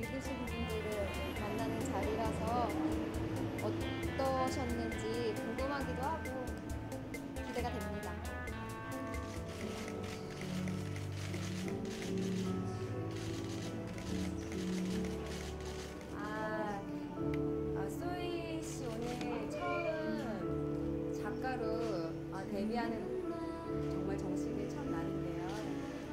읽으신 분들을 만나는 자리라서 어떠셨는지 궁금하기도 하고 기대가 됩니다. 아, 아 소희 씨 오늘 처음 작가로 어, 데뷔하는 정말 정식이 처음 나는데요.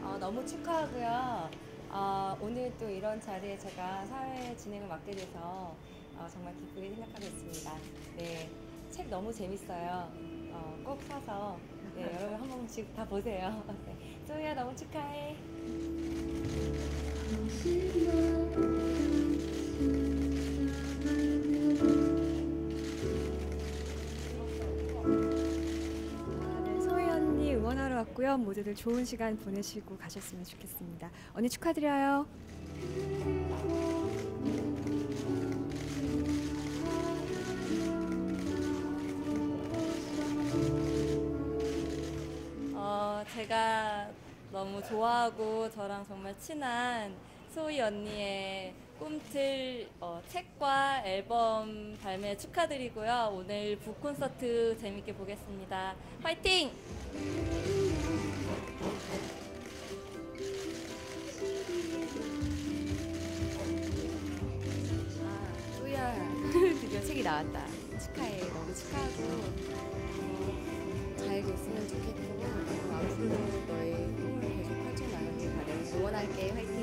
어, 너무 축하하고요. 어, 오늘 또 이런 자리에 제가 사회 진행을 맡게 돼서 어, 정말 기쁘게 생각하고 있습니다. 네, 책 너무 재밌어요. 어, 꼭 사서 네, 여러분 한 번씩 다 보세요. 네, 소희야 너무 축하해. 언니 응원하러 왔고요. 모두들 좋은 시간 보내시고 가셨으면 좋겠습니다. 언니 축하드려요. 어, 제가 너무 좋아하고 저랑 정말 친한 소희 언니의 꿈틀 어, 책과 앨범 발매 축하드리고요. 오늘 북 콘서트 재밌게 보겠습니다. 화이팅! 나왔다. 축하해. 너무 축하하고 어, 잘 됐으면 좋겠고 앞으로 너의 꿈을 계속 펼쳐나가길 바래. 응원할게. 화이팅.